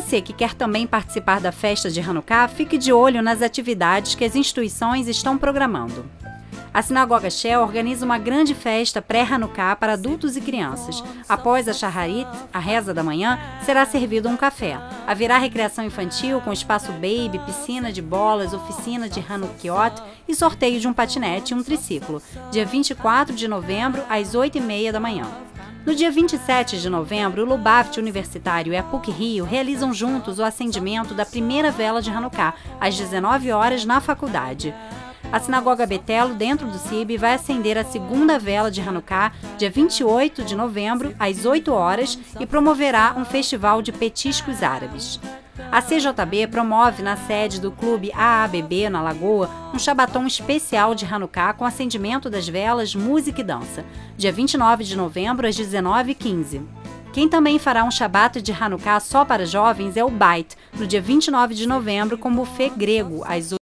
você que quer também participar da festa de Hanukkah, fique de olho nas atividades que as instituições estão programando. A Sinagoga Shell organiza uma grande festa pré-Hanukkah para adultos e crianças. Após a Shaharit, a reza da manhã, será servido um café. Haverá recreação infantil com espaço baby, piscina de bolas, oficina de Hanukkiot e sorteio de um patinete e um triciclo, dia 24 de novembro, às 8h30 da manhã. No dia 27 de novembro, o Lubaft Universitário e a PUC Rio realizam juntos o acendimento da primeira vela de Hanukkah, às 19 horas na faculdade. A Sinagoga Betelo, dentro do CIB, vai acender a segunda vela de Hanukkah, dia 28 de novembro, às 8 horas, e promoverá um festival de petiscos árabes. A CJB promove na sede do clube AABB, na Lagoa, um chabatom especial de Hanukkah com acendimento das velas, música e dança, dia 29 de novembro, às 19h15. Quem também fará um shabat de Hanukkah só para jovens é o Bait, no dia 29 de novembro, com buffet grego, às